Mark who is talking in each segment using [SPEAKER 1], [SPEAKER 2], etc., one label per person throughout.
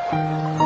[SPEAKER 1] 누가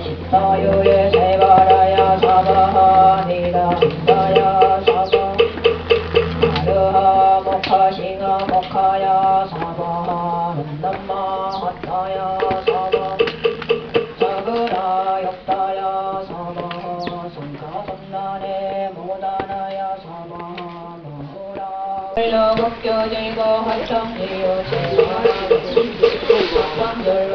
[SPEAKER 2] 아시타요에 세바라야 사바하니라. 나야 사바 아르하 모카싱하 모카야 사바 른담마 핫타야 사바 사그라 역다야 사바 성가선난에 모다나야 사바 마후라. 일러먹겨지고 활성이요 세바라 삼절로